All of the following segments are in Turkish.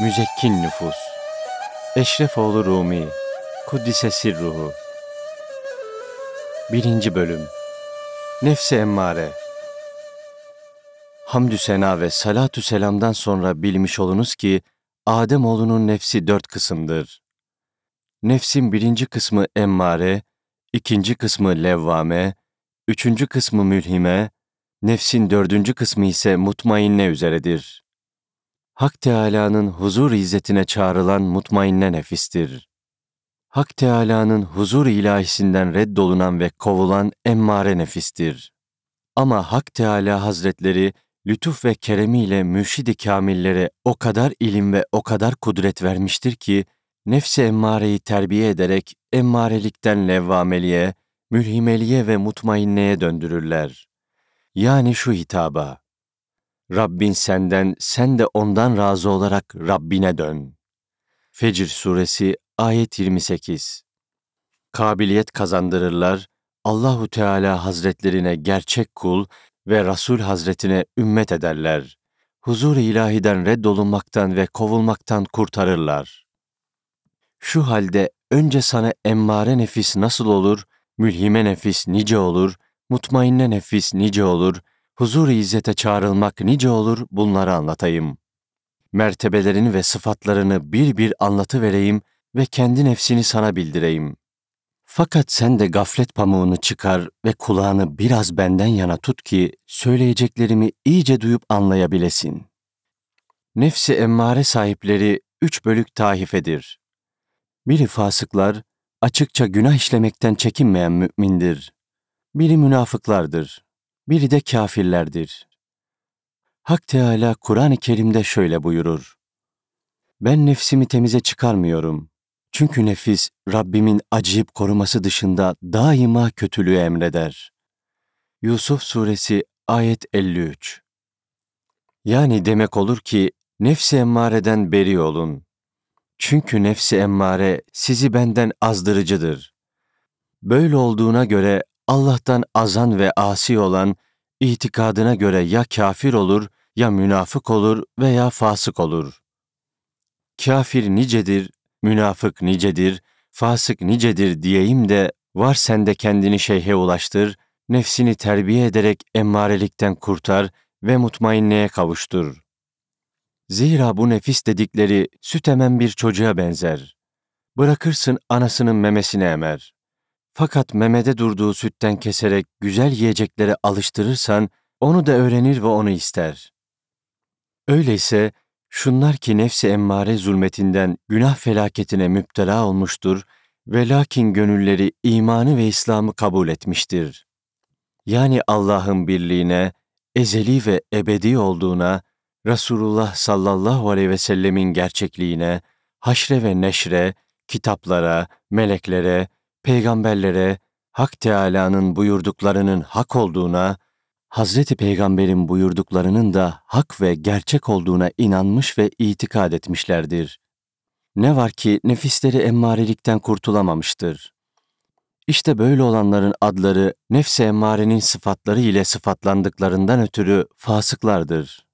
Müzekkin Nüfus. Eşrefoğlu Rumi. Kuddise Sirruhu. Birinci Bölüm. Nefsi Emmare. Hamdü sena ve salatü selamdan sonra bilmiş olunuz ki, Ademoğlunun nefsi dört kısımdır. Nefsin birinci kısmı emmare, ikinci kısmı levvame, üçüncü kısmı mülhime, nefsin dördüncü kısmı ise mutmainne üzeredir. Hak Teâlâ'nın huzur izzetine çağrılan mutmainne nefistir. Hak Teâlâ'nın huzur ilahisinden reddolunan ve kovulan emmare nefistir. Ama Hak Teâlâ Hazretleri, lütuf ve keremiyle mürşid-i kamillere o kadar ilim ve o kadar kudret vermiştir ki, nefsi emmareyi terbiye ederek emmarelikten levvameliğe, mülhimeliğe ve mutmainneye döndürürler. Yani şu hitaba, Rabbin senden, sen de ondan razı olarak Rabbine dön. Fecr Suresi Ayet 28 Kabiliyet kazandırırlar, Allahu Teala Hazretlerine gerçek kul ve Rasul Hazretine ümmet ederler. Huzur-i ilahiden reddolunmaktan ve kovulmaktan kurtarırlar. Şu halde önce sana emmare nefis nasıl olur, mülhime nefis nice olur, mutmainne nefis nice olur, huzur-i izzete çağrılmak nice olur bunları anlatayım. Mertebelerini ve sıfatlarını bir bir anlatıvereyim ve kendi nefsini sana bildireyim. Fakat sen de gaflet pamuğunu çıkar ve kulağını biraz benden yana tut ki söyleyeceklerimi iyice duyup anlayabilesin. Nefsi emmare sahipleri üç bölük taifedir. Biri fasıklar, açıkça günah işlemekten çekinmeyen mümindir. Biri münafıklardır. Biri de kafirlerdir. Hak Teâlâ Kur'an-ı Kerim'de şöyle buyurur. Ben nefsimi temize çıkarmıyorum. Çünkü nefis Rabbimin acıyıp koruması dışında daima kötülüğü emreder. Yusuf Suresi Ayet 53 Yani demek olur ki nefsi emmareden beri olun. Çünkü nefsi emmare sizi benden azdırıcıdır. Böyle olduğuna göre Allah'tan azan ve asi olan, itikadına göre ya kafir olur, ya münafık olur veya fasık olur. Kafir nicedir, münafık nicedir, fasık nicedir diyeyim de var sende kendini şeyhe ulaştır, nefsini terbiye ederek emmarelikten kurtar ve mutmainneye kavuştur. Zira bu nefis dedikleri süt emen bir çocuğa benzer. Bırakırsın anasının memesini emer. Fakat memede durduğu sütten keserek güzel yiyeceklere alıştırırsan, onu da öğrenir ve onu ister. Öyleyse, şunlar ki nefsi emmare zulmetinden günah felaketine müptela olmuştur ve lakin gönülleri imanı ve İslam'ı kabul etmiştir. Yani Allah'ın birliğine, ezeli ve ebedi olduğuna, Resulullah sallallahu aleyhi ve sellemin gerçekliğine, haşre ve neşre, kitaplara, meleklere, peygamberlere, Hak Teâlâ'nın buyurduklarının hak olduğuna, Hazreti Peygamber'in buyurduklarının da hak ve gerçek olduğuna inanmış ve itikad etmişlerdir. Ne var ki nefisleri emmarelikten kurtulamamıştır. İşte böyle olanların adları nefse emmarenin sıfatları ile sıfatlandıklarından ötürü fasıklardır.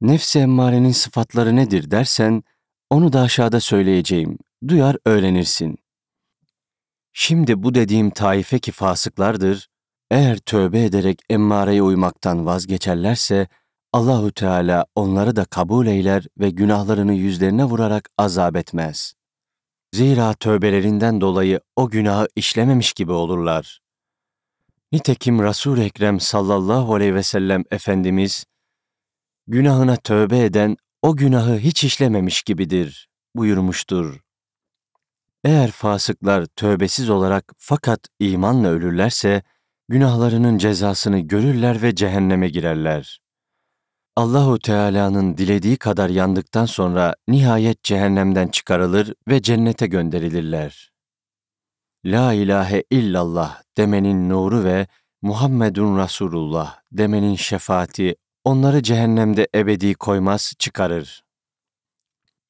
Nefse emmarenin sıfatları nedir dersen, onu da aşağıda söyleyeceğim. Duyar öğrenirsin. Şimdi bu dediğim taife ki fasıklardır, eğer tövbe ederek emmareye uymaktan vazgeçerlerse, Allahü Teala onları da kabul eyler ve günahlarını yüzlerine vurarak azap etmez. Zira tövbelerinden dolayı o günahı işlememiş gibi olurlar. Nitekim Resul-i Ekrem sallallahu aleyhi ve sellem Efendimiz, günahına tövbe eden o günahı hiç işlememiş gibidir buyurmuştur. Eğer fasıklar tövbesiz olarak fakat imanla ölürlerse, günahlarının cezasını görürler ve cehenneme girerler. Allahu Teala'nın dilediği kadar yandıktan sonra nihayet cehennemden çıkarılır ve cennete gönderilirler. La ilahe illallah demenin nuru ve Muhammedun Resulullah demenin şefaati onları cehennemde ebedi koymaz çıkarır.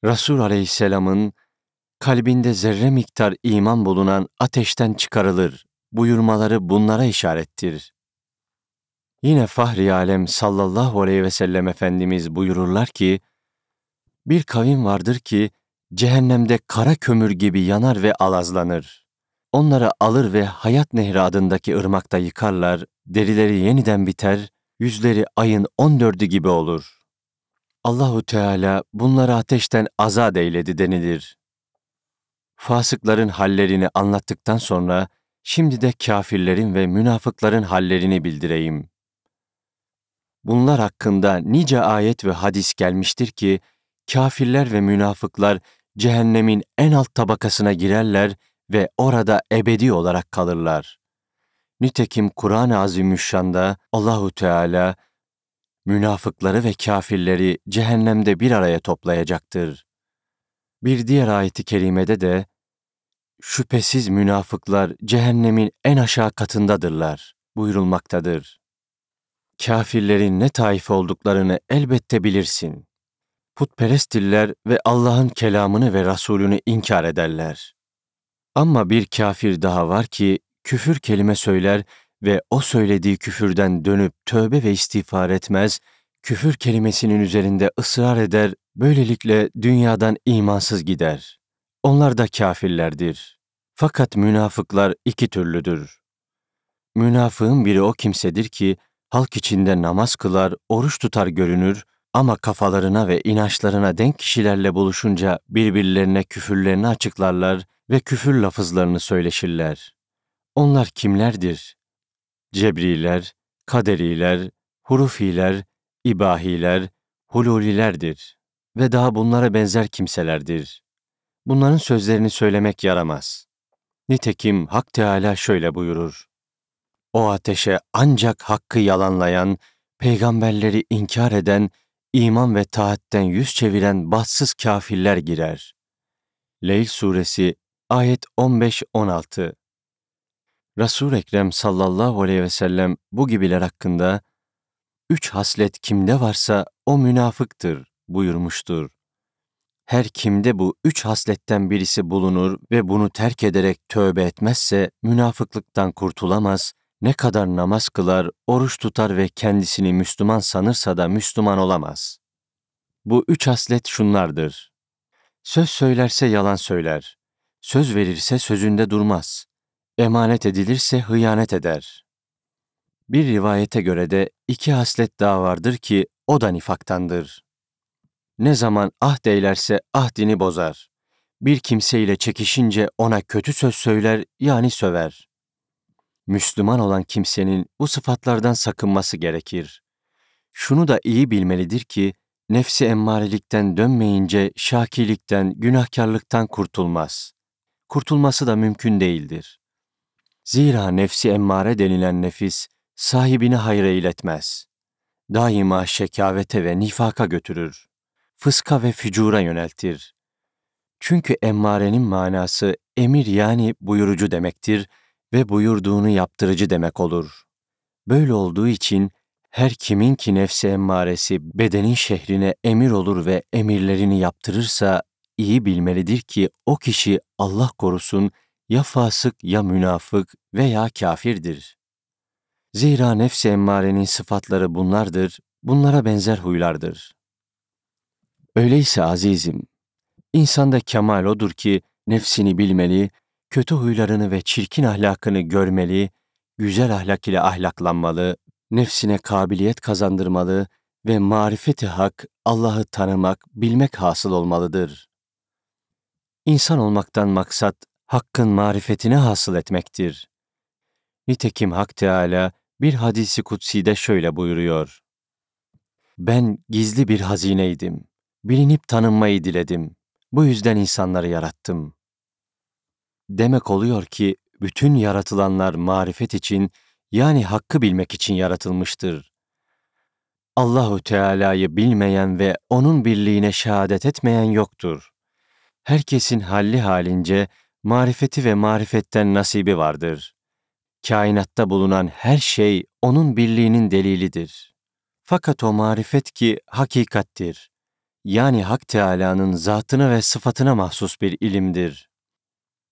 Resul aleyhisselamın kalbinde zerre miktar iman bulunan ateşten çıkarılır buyurmaları bunlara işarettir. Yine Fahri Alem sallallahu aleyhi ve sellem Efendimiz buyururlar ki, Bir kavim vardır ki cehennemde kara kömür gibi yanar ve alazlanır. Onları alır ve hayat nehri adındaki ırmakta yıkarlar, derileri yeniden biter, yüzleri ayın on dördü gibi olur. Allahu Teala bunları ateşten azat eyledi denilir. Fasıkların hallerini anlattıktan sonra şimdi de kafirlerin ve münafıkların hallerini bildireyim. Bunlar hakkında nice ayet ve hadis gelmiştir ki kafirler ve münafıklar cehennemin en alt tabakasına girerler ve orada ebedi olarak kalırlar. Nitekim Kur'an-ı Azimüşşan'da Allahu Teala münafıkları ve kafirleri cehennemde bir araya toplayacaktır. Bir diğer ayeti kerimede de şüphesiz münafıklar cehennemin en aşağı katındadırlar buyurulmaktadır. Kafirlerin ne taife olduklarını elbette bilirsin. Putperest diller ve Allah'ın kelamını ve Resulünü inkar ederler. Ama bir kafir daha var ki küfür kelime söyler ve o söylediği küfürden dönüp tövbe ve istiğfar etmez, küfür kelimesinin üzerinde ısrar eder, böylelikle dünyadan imansız gider. Onlar da kafirlerdir. Fakat münafıklar iki türlüdür. Münafığın biri o kimsedir ki, halk içinde namaz kılar, oruç tutar görünür ama kafalarına ve inançlarına denk kişilerle buluşunca birbirlerine küfürlerini açıklarlar ve küfür lafızlarını söyleşirler. Onlar kimlerdir? Cebriler, Kaderiler, Hurufiler, İbahiler, Hululilerdir ve daha bunlara benzer kimselerdir. Bunların sözlerini söylemek yaramaz. Nitekim Hak Teâlâ şöyle buyurur. O ateşe ancak hakkı yalanlayan, peygamberleri inkar eden, iman ve taatten yüz çeviren bahtsız kafirler girer. Leyl Suresi ayet 15-16 resul Ekrem sallallahu aleyhi ve sellem bu gibiler hakkında, üç haslet kimde varsa o münafıktır buyurmuştur. Her kimde bu üç hasletten birisi bulunur ve bunu terk ederek tövbe etmezse münafıklıktan kurtulamaz, ne kadar namaz kılar, oruç tutar ve kendisini Müslüman sanırsa da Müslüman olamaz. Bu üç haslet şunlardır. Söz söylerse yalan söyler, söz verirse sözünde durmaz, emanet edilirse hıyanet eder. Bir rivayete göre de iki haslet daha vardır ki o da nifaktandır. Ne zaman ahd eylerse ahdini bozar. Bir kimseyle çekişince ona kötü söz söyler yani söver. Müslüman olan kimsenin bu sıfatlardan sakınması gerekir. Şunu da iyi bilmelidir ki, nefsi emmarelikten dönmeyince şakilikten, günahkarlıktan kurtulmaz. Kurtulması da mümkün değildir. Zira nefsi emmare denilen nefis, sahibini hayra iletmez. Daima şekavete ve nifaka götürür. Fıska ve fücura yöneltir. Çünkü emmarenin manası emir yani buyurucu demektir ve buyurduğunu yaptırıcı demek olur. Böyle olduğu için her kimin ki nefsi emmaresi bedenin şehrine emir olur ve emirlerini yaptırırsa iyi bilmelidir ki o kişi Allah korusun ya fasık ya münafık veya kafirdir. Zira nefs-i emmarenin sıfatları bunlardır, bunlara benzer huylardır. Öyleyse azizim, insanda kemal odur ki nefsini bilmeli, kötü huylarını ve çirkin ahlakını görmeli, güzel ahlak ile ahlaklanmalı, nefsine kabiliyet kazandırmalı ve marifeti hak, Allah'ı tanımak, bilmek hasıl olmalıdır. İnsan olmaktan maksat Hakkın marifetini hasıl etmektir. Nitekim Hak Teâlâ bir hadisi kutsi'de şöyle buyuruyor. Ben gizli bir hazineydim. Bilinip tanınmayı diledim. Bu yüzden insanları yarattım. Demek oluyor ki bütün yaratılanlar marifet için yani hakkı bilmek için yaratılmıştır. Allahu Teala'yı bilmeyen ve onun birliğine şehadet etmeyen yoktur. Herkesin halli halince marifeti ve marifetten nasibi vardır. Kainatta bulunan her şey onun birliğinin delilidir. Fakat o marifet ki hakikattir. Yani Hak Teâlâ'nın zatına ve sıfatına mahsus bir ilimdir.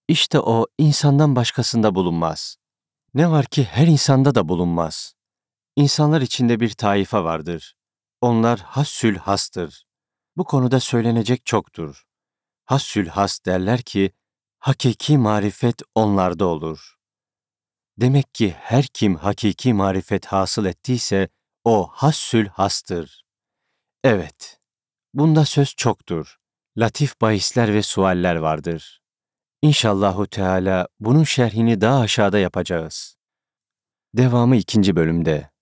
İşte o insandan başkasında bulunmaz. Ne var ki her insanda da bulunmaz. İnsanlar içinde bir taife vardır. Onlar hassül hastır. Bu konuda söylenecek çoktur. Hassül has derler ki, hakiki marifet onlarda olur. Demek ki her kim hakiki marifet hasıl ettiyse, o hassül hastır. Evet, bunda söz çoktur. Latif bahisler ve sualler vardır. İnşallahu Teala bunun şerhini daha aşağıda yapacağız. Devamı ikinci bölümde.